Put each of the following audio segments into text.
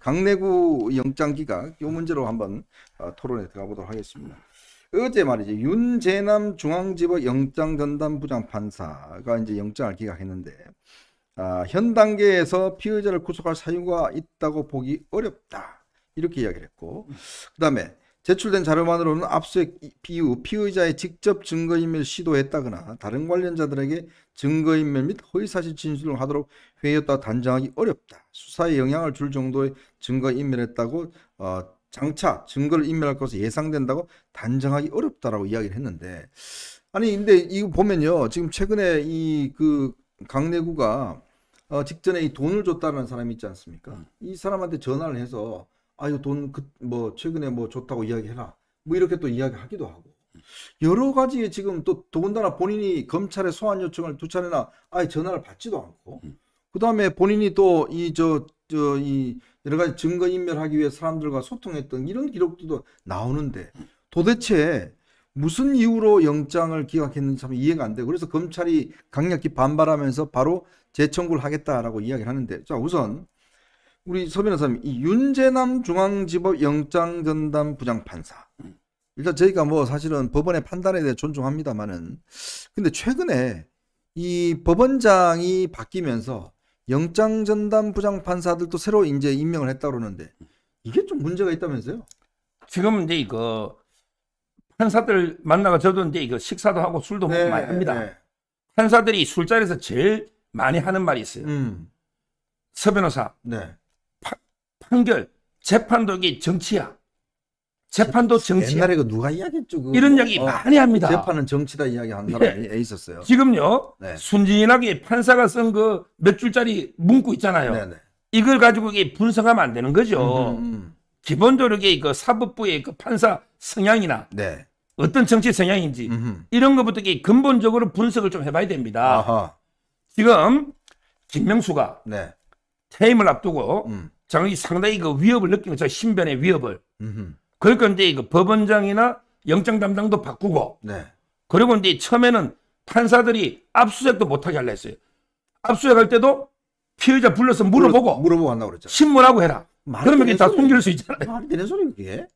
강내구 영장 기각 이 문제로 한번 어, 토론에 들어가 보도록 하겠습니다. 어제 말이죠 윤재남 중앙지법 영장 전담 부장 판사가 이제 영장을 기각했는데 아, 현 단계에서 피의자를 구속할 사유가 있다고 보기 어렵다 이렇게 이야기를 했고 그 다음에 제출된 자료만으로는 압수수색 이후 피의자의 직접 증거인멸 시도했다거나 다른 관련자들에게 증거인멸 및 허위사실 진술을 하도록 회의했다 단정하기 어렵다. 수사에 영향을 줄 정도의 증거인멸했다고 어, 장차 증거를 인멸할 것으로 예상된다고 단정하기 어렵다라고 이야기를 했는데 아니 근데 이거 보면요 지금 최근에 이 그 강내구가 어, 직전에 이 돈을 줬다는 사람이 있지 않습니까? 이 사람한테 전화를 해서 아 이거 돈 그 뭐 최근에 뭐 줬다고 이야기해라. 뭐 이렇게 또 이야기하기도 하고. 여러 가지에 지금 또 더군다나 본인이 검찰에 소환 요청을 두 차례나 아예 전화를 받지도 않고 그 다음에 본인이 또 이 저 저 이 여러 가지 증거 인멸하기 위해 사람들과 소통했던 이런 기록도 나오는데 도대체 무슨 이유로 영장을 기각했는지 참 이해가 안 되고 그래서 검찰이 강력히 반발하면서 바로 재청구를 하겠다라고 이야기를 하는데 자 우선 우리 서 변호사님 이 윤재남 중앙지법 영장 전담 부장 판사 일단 저희가 뭐 사실은 법원의 판단에 대해 존중합니다만은 근데 최근에 이 법원장이 바뀌면서 영장 전담 부장 판사들도 새로 이제 임명을 했다 그러는데 이게 좀 문제가 있다면서요? 지금 이제 이거 판사들 만나가 저도 이제 이거 식사도 하고 술도 먹고 많이 합니다. 네. 판사들이 술자리에서 제일 많이 하는 말이 있어요. 음. 서 변호사 네. 판결 재판도 이게 정치야. 재판도 정치야. 옛날에 그 누가 이야기했죠? 그 이런 뭐, 이야기 어, 많이 합니다. 재판은 정치다 이야기 한 사람이 있었어요. 지금요 네. 순진하게 판사가 쓴 그 몇 줄짜리 문구 있잖아요. 네네. 이걸 가지고 이게 분석하면 안 되는 거죠. 음, 음, 기본적으로 이게 그 사법부의 그 판사 성향이나 네. 어떤 정치 성향인지 음. 이런 것부터 이게 근본적으로 분석을 좀 해봐야 됩니다. 아하. 지금 김명수가 네. 퇴임을 앞두고 음. 장이 상당히 그 위협을 거죠. 신변의 위협을. 음. 그러니까 이제 그 법원장이나 영장 담당도 바꾸고 네. 그리고 이제 처음에는 판사들이 압수수색도 못하게 하려 했어요. 압수수색할 때도 피의자 불러서 물어보고 물어 보고 한다고 그랬죠. 신문하고 해라. 그러면 이게 다 숨길 수 있잖아요. 말이 되는 소리 그게?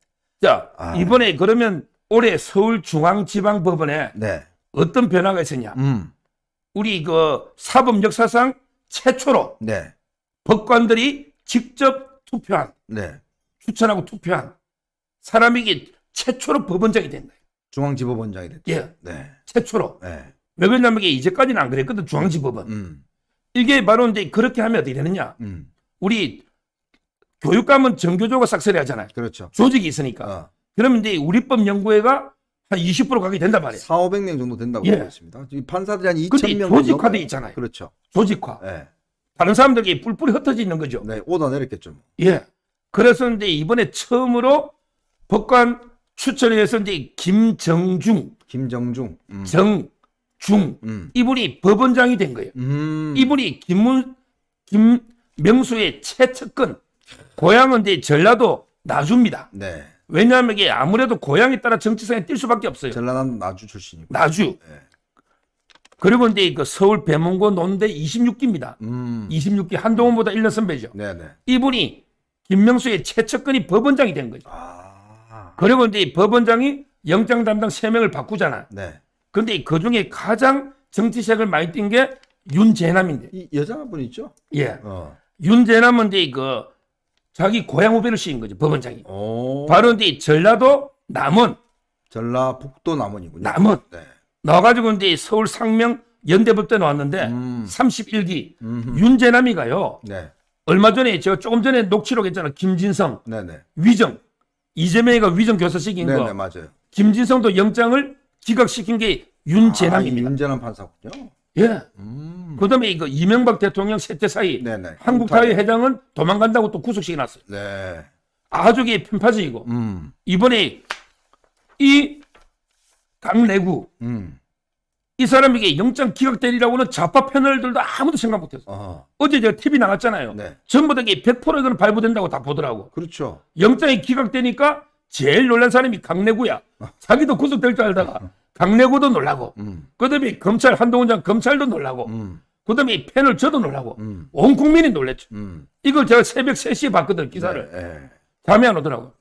자, 아. 이번에 그러면 올해 서울중앙지방법원에 네. 어떤 변화가 있었냐? 음. 우리 그 사법 역사상 최초로 네. 법관들이 직접 투표한 네. 추천하고 투표한 사람이 게 최초로 법원장이 된다. 중앙지법원장이 됐죠. 예, 네. 최초로. 네. 왜 그러냐면 이게 이제까지는 안 그랬거든 중앙지법은. 음. 이게 바로 이제 그렇게 하면 어떻게 되느냐? 음. 우리 교육감은 정교조가 싹쓸이 하잖아요. 그렇죠. 조직이 있으니까. 어. 그러면 이제 우리법 연구회가 한 20% 가게 된단 말이에요. 4, 500명 정도 된다고 예. 알고 있습니다. 이 판사들이 한 근데 2,000명 조직화돼 있잖아요. 그렇죠. 조직화. 네. 다른 사람들에게 뿔뿔이 흩어져 있는 거죠. 네. 오다 내렸겠죠. 뭐. 예. 그래서 이제 이번에 처음으로 법관 추천에 의해서 이제 김정중, 김정중. 음. 정 중 음. 이분이 법원장이 된 거예요. 음. 이분이 김문 김명수의 최측근 고향은 이제 전라도 나주입니다. 네. 왜냐하면 이게 아무래도 고향에 따라 정치성에 뛸 수밖에 없어요. 전라남 나주 출신이고. 나주. 네. 그리고 이제 그 서울 배문고 논대 26기입니다. 음. 26기 한동훈보다 1년 선배죠. 네네. 이분이 김명수의 최측근이 법원장이 된 거죠. 아. 그리고 이제 법원장이 영장 담당 3명을 바꾸잖아. 네. 근데 그 중에 가장 정치색을 많이 띈 게 윤재남인데. 이 여자분 있죠? 예. 어. 윤재남은 이제 그 자기 고향 후배를 씌인 거죠. 법원장이. 오. 바로 이제 전라도 남원, 전라북도 남원이군요. 남원. 네. 나와가지고 이제 서울 상명 연대법대 나왔는데 음. 31기 음흠. 윤재남이가요. 네. 얼마 전에 저 조금 전에 녹취록 했잖아. 김진성, 네네. 위정. 이재명이가 위정 교사시킨 네네 거. 맞아요. 김진성도 영장을 기각시킨 게 아, 이 윤재남입니다. 윤재남 판사군요. 예. 음. 그다음에 이거 이명박 대통령 세태 사이 네네. 한국타의 회장은 도망간다고 또 구속시켜 놨어요. 네. 아주 게 편파적이고 음. 이번에 이 강내구 음. 이 사람에게 영장 기각되리라고는 좌파 패널들도 아무도 생각 못했어. 어. 어제 제가 TV 나갔잖아요. 네. 전부 다 이게 100% 이거는 발부된다고 다 보더라고. 그렇죠. 영장이 기각되니까 제일 놀란 사람이 강내구야. 자기도 구속될 줄 알다가 강내구도 놀라고. 음. 그다음에 검찰 한동훈 장 검찰도 놀라고. 음. 그다음에 이 펜을 저도 놀라고 음. 온 국민이 놀랬죠. 음. 이걸 제가 새벽 3시에 봤거든 기사를. 네, 네. 잠이 안 오더라고.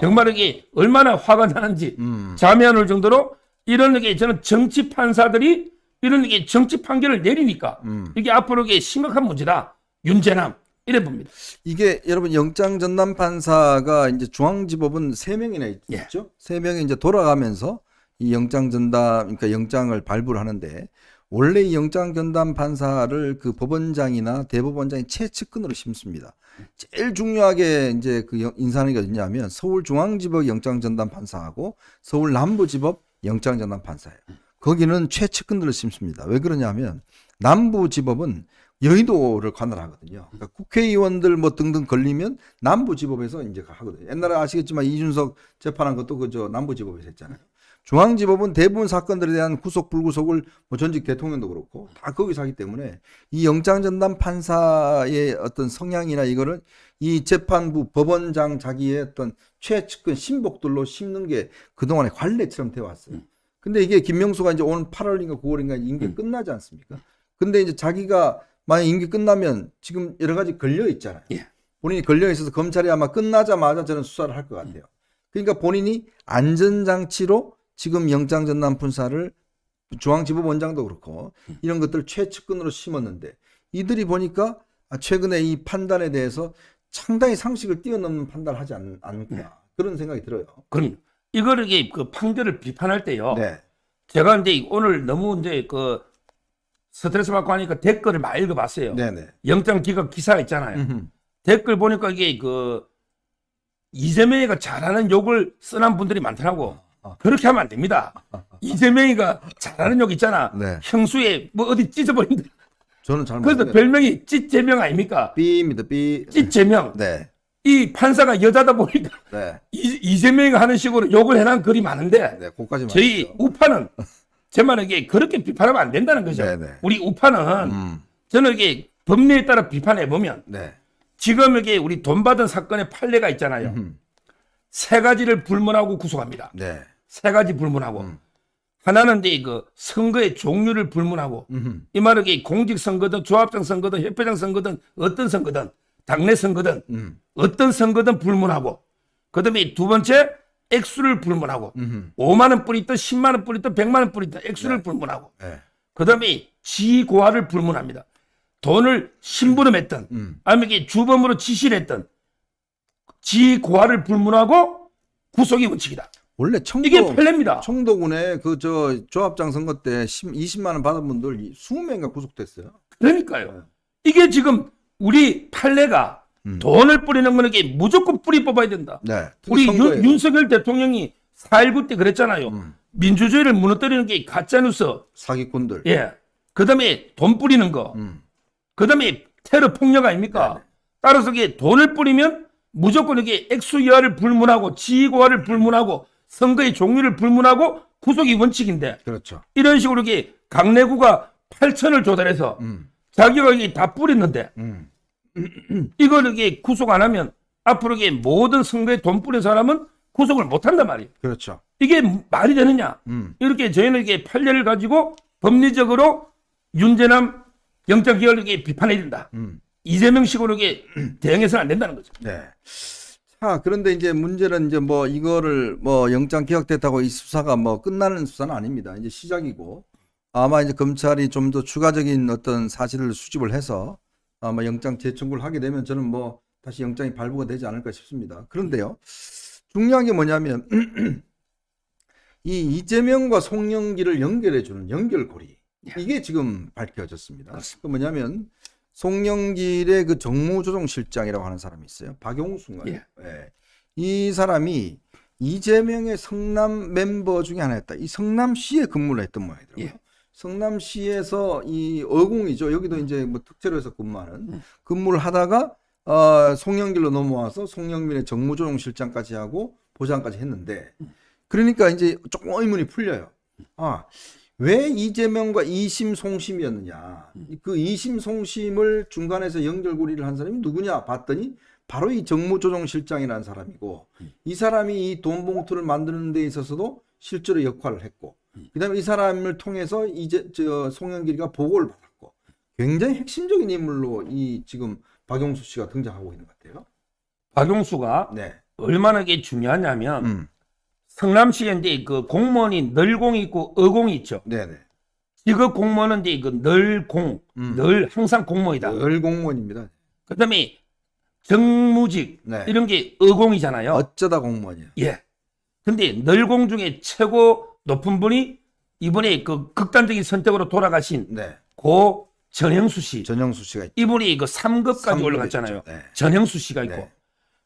정말 이게 얼마나 화가 나는지 음. 잠이 안 올 정도로 이런 게 저는 정치 판사들이 이런 게 정치 판결을 내리니까 음. 이게 앞으로 이게 심각한 문제다. 윤재남 이래 봅니다. 이게 여러분 영장 전담 판사가 이제 중앙지법은 세 명이나 있- 예. 있죠. 세 명이 이제 돌아가면서 이 영장 전담 그러니까 영장을 발부를 하는데 원래 이 영장 전담 판사를 그 법원장이나 대법원장이 최측근으로 심습니다. 제일 중요하게 이제 그 영- 인사하는 게 어디냐면 서울중앙지법 영장 전담 판사하고 서울 남부지법 영장 전담 판사예요. 거기는 최측근들을 심습니다. 왜 그러냐면 남부지법은 여의도를 관할하거든요. 그러니까 국회의원들 뭐 등등 걸리면 남부지법에서 이제 하거든요. 옛날에 아시겠지만 이준석 재판한 것도 그저 남부지법에서 했잖아요. 중앙지법은 대부분 사건들에 대한 구속 불구속을 뭐 전직 대통령도 그렇고 다 거기서 하기 때문에 이 영장 전담 판사의 어떤 성향이나 이거를 이 재판부 법원장 자기의 어떤 최측근 신복들로 심는 게 그동안의 관례처럼 되어 왔어요. 근데 이게 김명수가 이제 오늘 8월인가 9월인가 임기 끝나지 않습니까? 근데 이제 자기가 만약 임기 끝나면 지금 여러 가지 걸려 있잖아요. 예. 본인이 걸려 있어서 검찰이 아마 끝나자마자 저는 수사를 할 것 같아요. 그러니까 본인이 안전장치로 지금 영장 전담 분사를 중앙지법 원장도 그렇고 이런 것들 최측근으로 심었는데 이들이 보니까 아, 최근에 이 판단에 대해서 상당히 상식을 뛰어넘는 판단을 하지 않, 않구나 그런 생각이 들어요. 그럼 이거를 이게 그 판결을 비판할 때요. 네. 제가 이제 오늘 너무 이제 그 스트레스 받고 하니까 댓글을 많이 읽어봤어요. 네네. 영장 기각 기사가 있잖아요. 음흠. 댓글 보니까 이게 그 이재명이가 잘하는 욕을 쓰는 분들이 많더라고. 아. 그렇게 하면 안 됩니다. 이재명이가 잘하는 욕 있잖아. 네. 형수에 뭐 어디 찢어버린다. 저는 잘 그래서 모르겠어요. 별명이 찢재명 아닙니까? B입니다. B. 찢재명. 네. 이 판사가 여자다 보니까 네. 이, 이재명이가 하는 식으로 욕을 해놓은 글이 많은데 네. 그까지 저희 우파는 제 말은 이게 그렇게 비판하면 안 된다는 거죠. 네네. 우리 우파는 음. 저는 이게 법리에 따라 비판해 보면 네. 지금 이게 우리 돈 받은 사건의 판례가 있잖아요. 음. 세 가지를 불문하고 구속합니다. 네. 세 가지 불문하고 음. 하나는 이제 그 선거의 종류를 불문하고 음. 이 말은 이게 공직 선거든 조합장 선거든 협회장 선거든 어떤 선거든 당내 선거든 음. 어떤 선거든 불문하고 그다음에 두 번째 액수를 불문하고 음. 5만 원 뿌리든 10만 원 뿌리든 100만 원 뿌리든 액수를 네. 불문하고 네. 그다음에 지고화를 불문합니다. 돈을 심부름했던 음. 아니면 이게 주범으로 지시를 했던 지고화를 불문하고 구속이 원칙이다. 원래 청도 이게 판례입니다. 청도군에 그저 조합장 선거 때 10, 20만 원 받은 분들 20명인가 구속됐어요. 그러니까요. 이게 지금 우리 판례가 음. 돈을 뿌리는 거는 이게 무조건 뿌리 뽑아야 된다. 네. 우리 윤, 윤석열 대통령이 4.19 때 그랬잖아요. 음. 민주주의를 무너뜨리는 게 가짜뉴스. 사기꾼들. 예. 그 다음에 돈 뿌리는 거. 음. 그 다음에 테러 폭력 아닙니까? 네네. 따라서 이게 돈을 뿌리면 무조건 이게 액수 여하를 불문하고 지고화를 불문하고 선거의 종류를 불문하고 구속이 원칙인데 그렇죠. 이런 식으로 이게 강내구가 8천을 조달해서 음. 자기가 이게 다 뿌렸는데 음. 이걸 이게 구속 안 하면 앞으로 이게 모든 선거에 돈 뿌린 사람은 구속을 못 한단 말이에요. 그렇죠. 이게 말이 되느냐? 음. 이렇게 저희는 이게 판례를 가지고 법리적으로 윤재남 영장 기각을 이게 비판해야 된다. 음. 이재명식으로 이게 대응해서는 안 된다는 거죠. 네. 자, 그런데 이제 문제는 이제 뭐 이거를 뭐 영장 기각됐다고 이 수사가 뭐 끝나는 수사는 아닙니다. 이제 시작이고 아마 이제 검찰이 좀 더 추가적인 어떤 사실을 수집을 해서 아마 영장 재청구를 하게 되면 저는 뭐 다시 영장이 발부가 되지 않을까 싶습니다. 그런데요. 중요한 게 뭐냐면 이 이재명과 송영기를 연결해 주는 연결고리 이게 지금 밝혀졌습니다. 그 뭐냐면 송영길의 그 정무조정실장이라고 하는 사람이 있어요. 박용수인가요? 예. 예. 이 사람이 이재명의 성남 멤버 중에 하나였다. 이 성남시에 근무를 했던 모양이더라고요. 예. 성남시에서 이 어공이죠. 여기도 이제 뭐 특채로 해서 근무하는 근무를 하다가 어, 송영길로 넘어와서 송영민의 정무조정실장까지 하고 보장까지 했는데 그러니까 이제 조금 의문이 풀려요. 아, 왜 이재명과 이심 송심이었느냐? 그 이심 송심을 중간에서 연결고리를 한 사람이 누구냐 봤더니 바로 이 정무조정실장이라는 사람이고 이 사람이 이 돈 봉투를 만드는 데 있어서도 실제로 역할을 했고 그다음에 이 사람을 통해서 이제 저 송영길이가 보고를 받았고 굉장히 핵심적인 인물로 이 지금 박용수 씨가 등장하고 있는 것 같아요. 박용수가 네. 얼마나 이게 중요하냐면 음. 성남시에 이제 그 공무원이 널공이 있고 어공이 있죠. 네네. 직업 공무원은 이제 그 널공, 음. 늘 항상 공무원이다. 늘 공무원입니다. 그다음에 정무직 네. 이런 게 어공이잖아요. 어쩌다 공무원이에요. 예. 근데 널공 중에 최고 높은 분이 이번에 그 극단적인 선택으로 돌아가신 네. 고 전형수 씨. 전영수 씨가 있- 이분이 그 3급까지 삼급에 올라갔잖아요. 있죠. 네. 전형수 씨가 있고. 네.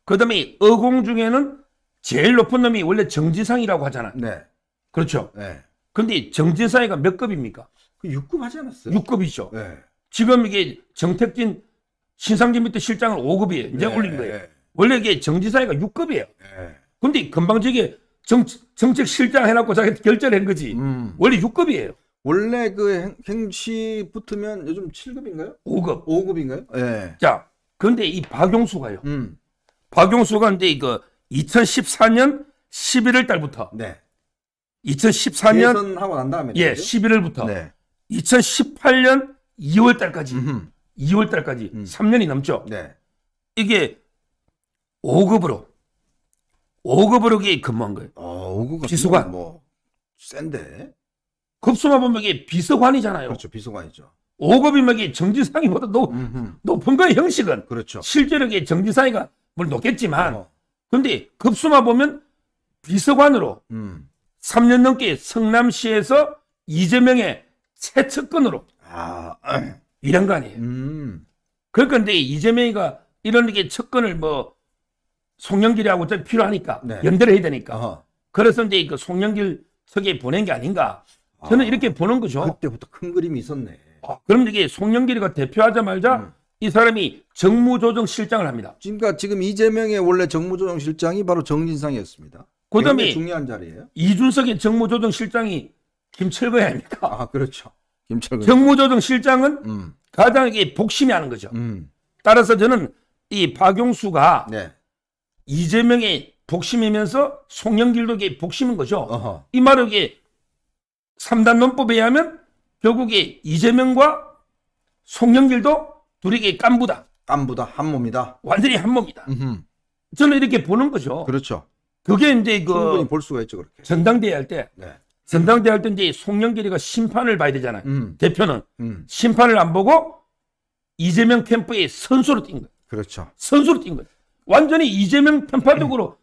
그다음에 어공 중에는 제일 높은 놈이 원래 정지상이라고 하잖아. 네. 그렇죠. 네. 근데 정지상이가 몇 급입니까? 그 6급 하지 않았어요? 6급이죠. 네. 지금 이게 정택진 신상진 밑에 실장을 5급이에요. 이제 네. 올린 거예요. 네. 원래 이게 정지사회가 6급이에요. 네. 근데 금방 저게 정, 정책 실장 해놓고 자기 결정한 거지. 음. 원래 6급이에요. 원래 그 행, 행시 붙으면 요즘 7급인가요? 5급. 5급인가요? 네. 자, 근데 이 박용수가요. 음. 박용수가 근데 이거 2014년 11월 달부터 네. 2014년 개선하고 난 다음에 예, 되죠? 11월부터 네. 2018년 2월 달까지 음흠. 2월 달까지 음. 3년이 넘죠. 네. 이게 5급으로 5급으로 이게 근무한 거예요. 어, 5급 비서관. 뭐 센데. 급수만 보면 이게 비서관이잖아요. 그렇죠. 비서관이죠. 5급이면 이게 정지상이보다 높, 음흠. 높은 거예요, 형식은. 그렇죠. 실제로 이게 정지상이가 물 높겠지만, 어. 근데 급수만 보면 비서관으로 음. 3년 넘게 성남시에서 이재명의 최측근으로 아. 일한 거 아니에요. 음. 그러니까 근데 이재명이가 이런 게 측근을 뭐 송영길하고 좀 필요하니까 네. 연대를 해야 되니까 어허. 그래서 이제 그 송영길 측에 보낸 게 아닌가 저는 아. 이렇게 보는 거죠. 그때부터 큰 그림이 있었네. 아, 그럼 이게 송영길이가 대표하자마자 음. 이 사람이 정무조정 실장을 합니다. 그러니까 지금 이재명의 원래 정무조정실장이 바로 정진상이었습니다. 그다음에 중요한 자리예요. 이준석의 정무조정 실장이 김철거이 아닙니까? 아, 그렇죠. 김철근. 정무조정 실장은 음. 가장 이게 복심이 하는 거죠. 음. 따라서 저는 이 박용수가 네. 이재명의 복심이면서 송영길도 이게 복심인 거죠. 어허. 이 말은 이게 3단 논법에 의하면 결국에 이재명과 송영길도 둘이 이게 깐부다. 깐부다 한 몸이다. 완전히 한 몸이다. 음흠. 저는 이렇게 보는 거죠. 그렇죠. 그게 이제 충분히 그볼 수가 있죠 그렇게. 전당대회 할 때, 네. 전당대회 할 때 이제 송영길이가 심판을 봐야 되잖아요. 음. 대표는 음. 심판을 안 보고 이재명 캠프에 선수로 뛴 거예요. 그렇죠. 선수로 뛴 거예요. 완전히 이재명 편파적으로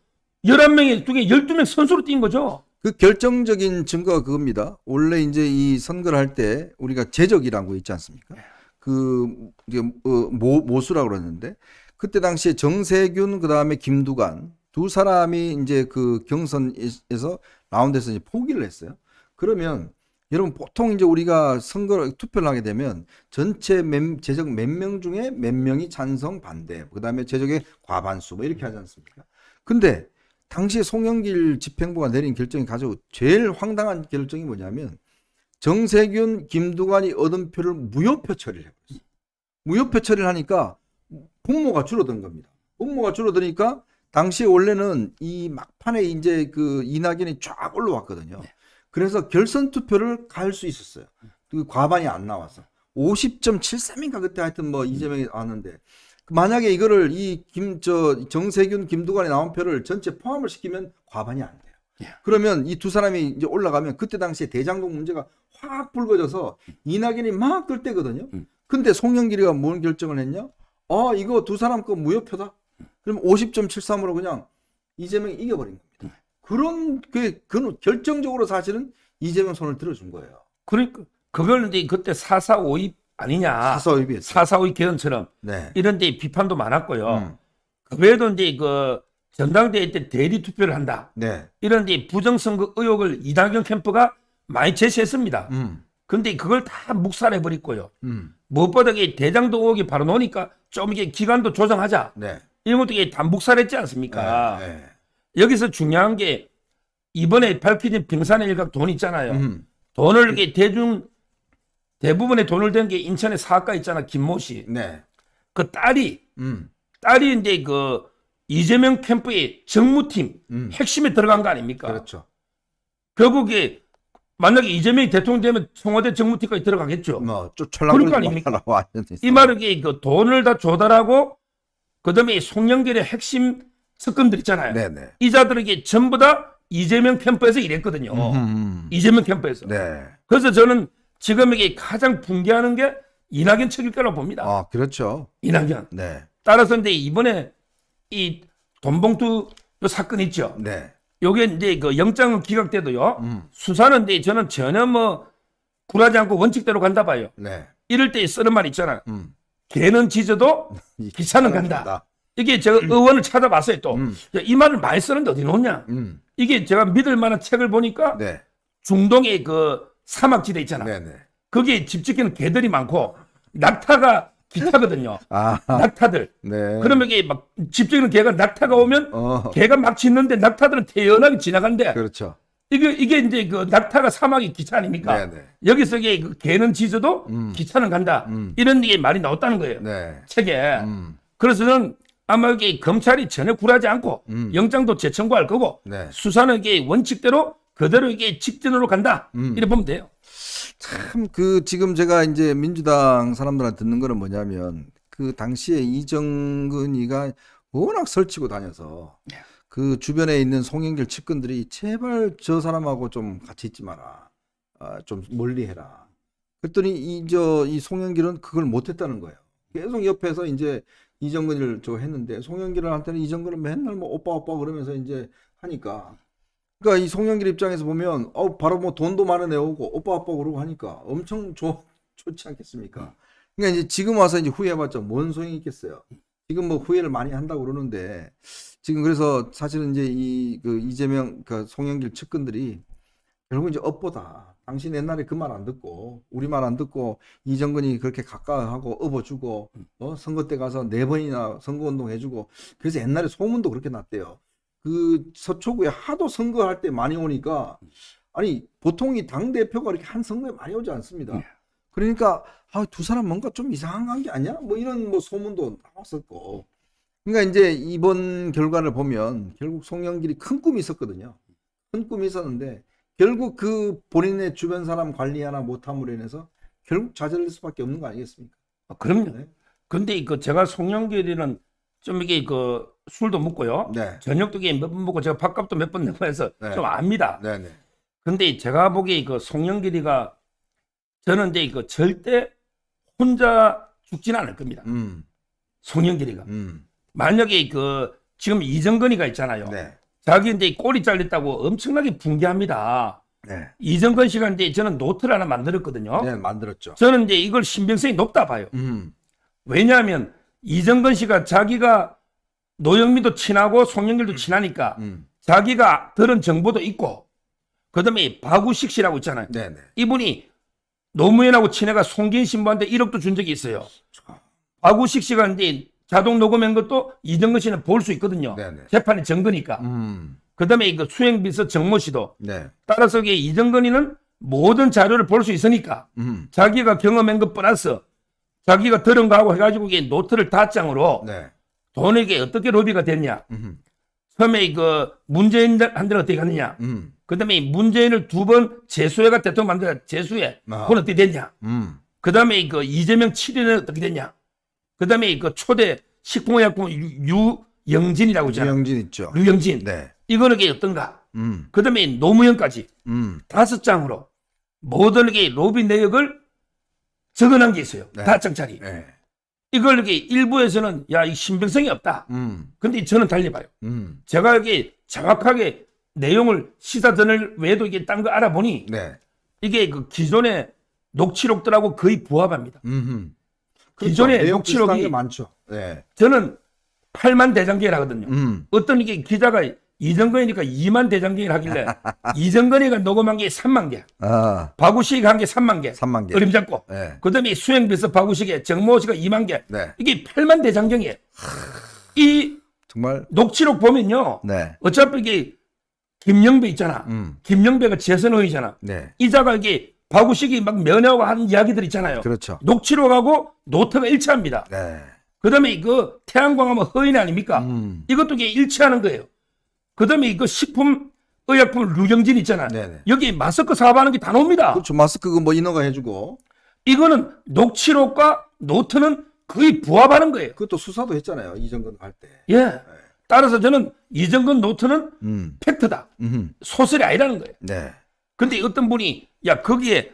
11명에 두개 12명 선수로 뛴 거죠. 그 결정적인 증거가 그겁니다. 원래 이제 이 선거를 할 때 우리가 제적이라는 거 있지 않습니까? 그 이제 어, 모 모수라고 그러는데 그때 당시에 정세균 그다음에 김두관 두 사람이 이제 그 경선에서 라운드에서 이제 포기를 했어요. 그러면 여러분 보통 이제 우리가 선거 투표를 하게 되면 전체 몇, 제적 몇 명 중에 몇 명이 찬성 반대 그다음에 제적의 과반수 뭐 이렇게 하지 않습니까? 근데 당시에 송영길 집행부가 내린 결정이 가지고 제일 황당한 결정이 뭐냐면 정세균, 김두관이 얻은 표를 무효표 처리를 해버렸어요. 무효표 처리를 하니까 분모가 줄어든 겁니다. 분모가 줄어드니까 당시에 원래는 이 막판에 이제 그 이낙연이 쫙 올라왔거든요. 그래서 결선 투표를 갈 수 있었어요. 그 과반이 안 나와서 50.73인가 그때 하여튼 뭐 이재명이 왔는데 만약에 이거를 이 김 저 정세균 김두관이 나온 표를 전체 포함을 시키면 과반이 안 돼요. 예. 그러면 이 두 사람이 이제 올라가면 그때 당시에 대장동 문제가 확 불거져서 이낙연이 막 뜰 때거든요. 음. 근데 송영길이가 뭔 결정을 했냐? 어 이거 두 사람 거 무효표다. 그럼 50.73으로 그냥 이재명이 이겨버린 겁니다. 그런 그 그는 결정적으로 사실은 이재명 손을 들어준 거예요. 그러니까 그걸 이제 그때 4.4.5입 아니냐. 비해서. 4.4.5입 개헌처럼 네. 이런 데 비판도 많았고요. 음. 그 외에도 이제 그 전당대회 때 대리 투표를 한다. 네. 이런 데 부정선거 의혹을 이낙연 캠프가 많이 제시했습니다. 음. 근데 그걸 다 묵살해 버렸고요. 음. 무엇보다 이 대장동 의혹이 바로 나오니까 좀 이게 기간도 조정하자. 네. 이런 것도 이게 다 묵살했지 않습니까? 네. 네. 여기서 중요한 게 이번에 밝혀진 병산의 일각 돈 있잖아요. 음. 돈을 이게 대중 대부분의 돈을 댄 게 인천의 사학가 있잖아 김모 씨. 네. 그 딸이 음. 딸이 이제 그 이재명 캠프의 정무팀 음. 핵심에 들어간 거 아닙니까? 그렇죠. 결국에 만약에 이재명이 대통령 되면 청와대 정무팀까지 들어가겠죠. 뭐, 좀 그럴 거 철랑거리지 아닙니까? 이 말은 그 돈을 다 조달하고 그다음에 이 송영길의 핵심 측근들 있잖아요. 네네. 이자들에게 전부 다 이재명 캠프에서 일했거든요. 음, 이재명 캠프에서. 네. 그래서 저는 지금 이게 가장 붕괴하는 게 이낙연 측일 거라고 봅니다. 아, 그렇죠. 이낙연. 네. 따라서 근데 이번에 이 돈봉투 요 사건 있죠. 네. 요게 이제 그 영장 기각돼도요. 음, 수사는 근데 저는 전혀 뭐 굴하지 않고 원칙대로 간다 봐요. 네. 이럴 때 쓰는 말 있잖아요. 음. 개는 짖어도 이 기차는 간다. 이게 제가 의원을 찾아봤어요 또. 음. 이 말을 많이 쓰는데 어디 놓냐. 음. 이게 제가 믿을 만한 책을 보니까 네. 중동의 그 사막지대 있잖아. 네 네. 거기에 집 지키는 개들이 많고 낙타가 기차거든요. 아, 낙타들. 네. 그러면 이게 막집 지키는 개가 낙타가 오면 어, 개가 막 짖는데 낙타들은 태연하게 지나간대. 그렇죠. 이게 이게 이제 그 낙타가 사막의 기차 아닙니까? 네네. 여기서 이게 그 개는 짖어도 음. 기차는 간다. 음. 이런 게 말이 나왔다는 거예요. 네. 책에. 음. 그래서 저는 아마 이게 검찰이 전혀 굴하지 않고 음. 영장도 재청구할 거고 네. 수사는 이게 원칙대로 그대로 이게 직전으로 간다. 음. 이래 보면 돼요. 참 그 지금 제가 이제 민주당 사람들한테 듣는 거는 뭐냐면 그 당시에 이정근이가 워낙 설치고 다녀서 네. 그 주변에 있는 송영길 측근들이 제발 저 사람하고 좀 같이 있지 마라. 아, 좀 멀리 해라. 그랬더니 이저이 송영길은 그걸 못 했다는 거예요. 계속 옆에서 이제 이정근을 저 했는데 송영길한테는 이정근은 맨날 뭐 오빠 오빠 그러면서 이제 하니까 그러니까 이 송영길 입장에서 보면 어 바로 뭐 돈도 마련해오고 오빠 오빠 그러고 하니까 엄청 좋 좋지 않겠습니까? 그러니까 이제 지금 와서 이제 후회해봤자 뭔 소용이 있겠어요. 지금 뭐 후회를 많이 한다고 그러는데 지금 그래서 사실은 이제 이 그 이재명 그 송영길 측근들이 결국 이제 업보다 당신 옛날에 그 말 안 듣고 우리 말 안 듣고 이정근이 그렇게 가까워하고 업어주고 어 선거 때 가서 네 번이나 선거운동 해주고 그래서 옛날에 소문도 그렇게 났대요. 그 서초구에 하도 선거할 때 많이 오니까 아니 보통 이 당 대표가 이렇게 한 선거에 많이 오지 않습니다. 그러니까 아, 두 사람 뭔가 좀 이상한 관계 아니야? 뭐 이런 뭐 소문도 나왔었고. 그러니까 이제 이번 결과를 보면 결국 송영길이 큰 꿈이 있었거든요. 큰 꿈이 있었는데 결국 그 본인의 주변 사람 관리 하나 못함으로 인해서 결국 좌절될 수밖에 없는 거 아니겠습니까? 아, 그럼요. 네. 근데 그 제가 송영길이는 좀 이게 그 술도 먹고요. 네. 저녁도 몇 번 먹고 제가 밥값도 몇 번 내고 해서 네. 좀 압니다. 네 네. 근데 제가 보기에 그 송영길이가 저는 이제 그 절대 혼자 죽지는 않을 겁니다. 음, 송영길이가. 음. 만약에 그 지금 이정건이가 있잖아요. 네. 자기 이제 꼬리 잘렸다고 엄청나게 붕괴합니다. 네. 이정건 씨가 이제 저는 노트를 하나 만들었거든요. 네, 만들었죠. 저는 이제 이걸 신빙성이 높다 봐요. 음, 왜냐하면 이정건 씨가 자기가 노영민도 친하고 송영길도 친하니까 음. 자기가 들은 정보도 있고 그다음에 박우식 씨라고 있잖아요. 네네. 이분이 노무현하고 친해가 송긴 신부한테 1억도 준 적이 있어요. 박우식 씨가 이제 자동 녹음한 것도 이정건 씨는 볼 수 있거든요. 네네. 재판의 증거니까. 음, 그다음에 이거 수행 비서 정모 씨도 네. 따라서 이게 이정건이는 모든 자료를 볼 수 있으니까 음, 자기가 경험한 것 플러스 자기가 들은 거하고 해가지고 이게 노트를 다장으로 네. 돈에게 어떻게 로비가 됐냐. 음, 처음에 그 문재인한테는 어떻게 갔느냐. 음, 그 다음에 문재인을 두 번 재수해가 대통령 만들어 재수해. 아. 그건 어떻게 됐냐. 음, 그 다음에 그 이재명 7인은 어떻게 됐냐. 그 다음에 그 초대 식품의약품 유- 유영진이라고 있잖아. 유영진 있죠. 류영진. 네. 이거는 게 어떤가. 음, 그 다음에 노무현까지 음, 다섯 장으로 모든 게 로비 내역을 적어놓은 게 있어요. 네. 다섯 장짜리. 네. 이걸 이렇게 일부에서는 야, 이 신빙성이 없다. 음, 근데 저는 달리 봐요. 음, 제가 이게 정확하게 내용을 시사전을 외에도 이게 딴 거 알아보니 네. 이게 그 기존의 녹취록들하고 거의 부합합니다. 음, 기존의 비슷한 녹취록이 게 많죠. 네. 저는 8만 대장경을 하거든요. 음, 어떤 이게 기자가 이정건이니까 2만 대장경을 하길래 이정건이가 녹음한 게 3만 개, 아, 박우식이 한 게 3만 개, 3만 개. 어림잡고 네. 그다음에 수행비서 박우식의 정모 씨가 2만 개, 네. 이게 8만 대장경이에요. 이 정말 녹취록 보면요, 네. 어차피 이게 김영배 있잖아. 음, 김영배가 재선 의잖아. 네. 이자가 이게 박우식이 막 면회하고 하는 이야기들 있잖아요. 그렇죠. 녹취록하고 노트가 일치합니다. 네. 그다음에 그 태양광하면 허인 아닙니까? 음, 이것도 이게 일치하는 거예요. 그다음에 이거 식품 의약품 류경진 있잖아. 네네. 여기 마스크 사업하는 게 다 나옵니다. 그렇죠. 마스크 그뭐 인허가 해주고 이거는 녹취록과 노트는 거의 부합하는 거예요. 그것도 수사도 했잖아요. 이정근 할 때. 예. 따라서 저는 이정근 노트는 음, 팩트다. 음, 소설이 아니라는 거예요. 네, 근데 어떤 분이 야 거기에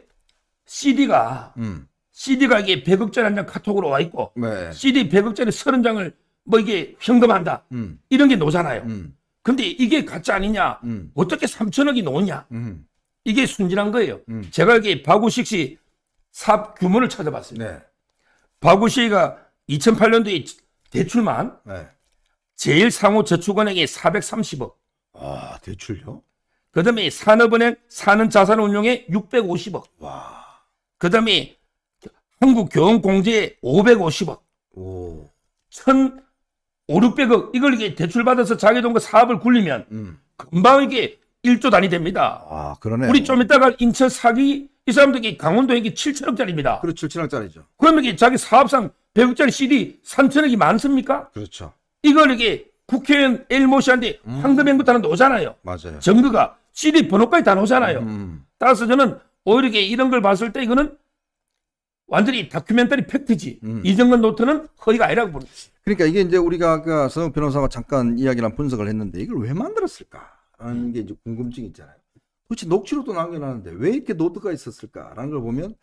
CD가 음, CD가 이게 100억짜리 한 장 카톡으로 와 있고 네, CD 100억짜리 30장을 뭐 이게 현금한다. 음, 이런 게 노잖아요. 음, 근데 이게 가짜 아니냐? 음, 어떻게 3천억이 노냐? 음, 이게 순진한 거예요. 음. 제가 이게 박우식 씨 사업 규모를 찾아봤어요. 네, 박우식이가 2008년도에 대출만 네. 제일상호저축은행에 430억, 아 대출요? 그 다음에 산업은행 사는자산운용에 650억, 와, 그 다음에 한국교원공제에 550억, 오, 1 5, 600억 이걸 이게 대출 받아서 자기 돈과 사업을 굴리면 음, 금방 이게 1조 단위 됩니다. 아 그러네. 우리 좀 이따가 인천 사기 이 사람들이 강원도 이게 7천억짜리입니다. 그렇죠. 7천원짜리죠. 그러면 이게 자기 사업상 100억짜리 CD 3천억이 많습니까? 그렇죠. 이걸 이게 국회의원 엘모 씨한테 음. 황금행부터 는 놓잖아요. 맞아요. 정부가 CD 번호까지 다 놓잖아요. 음, 따라서 저는 오히려 이게 이런 걸 봤을 때 이거는 완전히 다큐멘터리 팩트지. 음. 이정근 노트는 허위가 아니라고 보는 거지. 그러니까 이게 이제 우리가 아까 서 변호사가 잠깐 이야기랑 분석을 했는데 이걸 왜 만들었을까라는 게 이제 궁금증이 있잖아요. 도대체 녹취록도 남겨놨는데 왜 이렇게 노트가 있었을까라는 걸 보면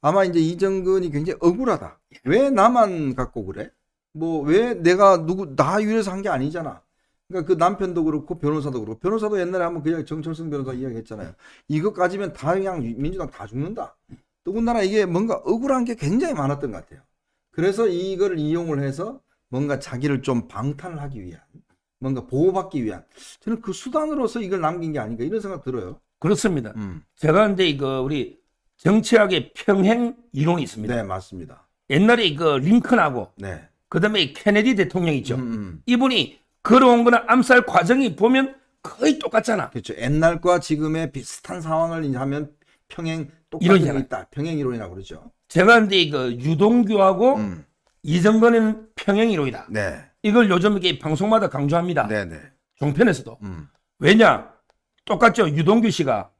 아마 이제 이정근이 굉장히 억울하다. 왜 나만 갖고 그래? 뭐 왜 내가 누구 나 위해서 한 게 아니잖아. 그러니까 그 남편도 그렇고 변호사도 그렇고 변호사도 옛날에 한번 그냥 정철승 변호사 이야기했잖아요. 이거 가지면 다 그냥 민주당 다 죽는다. 더군다나 이게 뭔가 억울한 게 굉장히 많았던 것 같아요. 그래서 이걸 이용을 해서 뭔가 자기를 좀 방탄을 하기 위한 뭔가 보호받기 위한 저는 그 수단으로서 이걸 남긴 게 아닌가 이런 생각 들어요. 그렇습니다. 음. 제가 이제 이거 우리 정치학의 평행 이론이 있습니다. 네 맞습니다. 옛날에 그 링컨하고 네. 그다음에 케네디 대통령 있죠. 음, 음. 이분이 걸어온 거나 암살 과정이 보면 거의 똑같잖아. 그렇죠. 옛날과 지금의 비슷한 상황을 이제 하면 평행 똑같은. 게 있다. 평행 이론이라고 그러죠. 제가 이제 그 유동규하고 음. 이정건은 평행 이론이다. 네. 이걸 요즘 이게 방송마다 강조합니다. 네, 네. 종편에서도. 음. 왜냐? 똑같죠. 유동규 씨가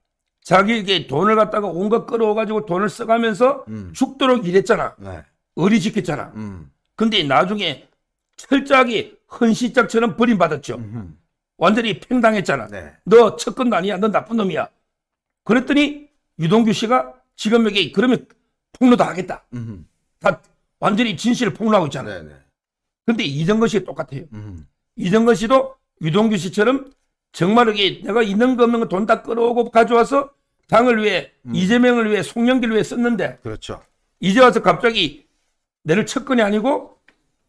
자기에게 돈을 갖다가 온갖 끌어와가지고 돈을 써가면서 음. 죽도록 일했잖아. 네. 의리 지켰잖아. 음. 근데 나중에 철저하게 헌시짝처럼 버림받았죠. 음. 완전히 팽당했잖아. 네. 너 척근도 아니야. 너 나쁜 놈이야. 그랬더니 유동규 씨가 지금 여기 그러면 폭로도 하겠다. 음. 다 완전히 진실을 폭로하고 있잖아. 네, 네. 근데 이정건 씨가 똑같아요. 음. 이정건 씨도 유동규 씨처럼 정말 이게 내가 있는 거 없는 거 돈 다 끌어오고 가져와서 당을 위해 음. 이재명을 위해 송영기를 위해 썼는데 그렇죠. 이제 와서 갑자기 내를 척근이 아니고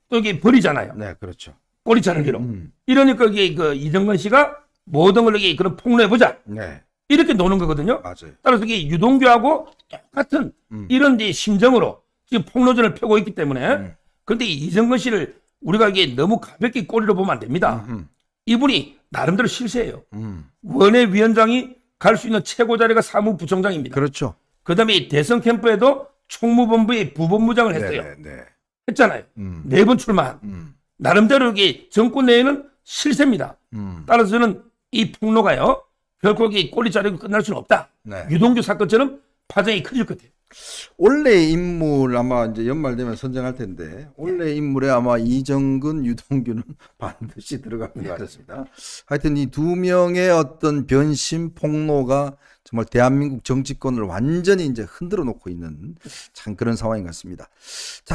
또 이게 버리잖아요. 네, 그렇죠. 꼬리 자르기로. 음. 이러니까 이게 그 이정건 씨가 모든 걸 이게 그런 폭로해 보자 네. 이렇게 노는 거거든요. 맞아요. 따라서 이게 유동규하고 똑같은 음. 이런 이제 심정으로 지금 폭로전을 펴고 있기 때문에 음. 근데 이 이정건 씨를 우리가 이게 너무 가볍게 꼬리로 보면 안 됩니다. 음. 이분이 나름대로 실세예요. 음. 원외 위원장이 갈 수 있는 최고 자리가 사무부총장입니다. 그렇죠. 그다음에 대선 캠프에도 총무본부의 부본부장을 했어요. 네, 네, 네. 했잖아요. 음. 네번 출마한. 음. 나름대로 이게 정권 내에는 실세입니다. 음. 따라서 저는 이 폭로가요. 결코 이 꼬리 자르고 끝날 수는 없다. 네. 유동규 사건처럼 파장이 커질 것 같아요. 원래 인물 아마 이제 연말 되면 선정할 텐데 원래 인물에 아마 이정근, 유동규는 반드시 들어가는 것 같습니다. 하여튼 이 두 명의 어떤 변심 폭로가 정말 대한민국 정치권을 완전히 이제 흔들어 놓고 있는 참 그런 상황인 것 같습니다. 자.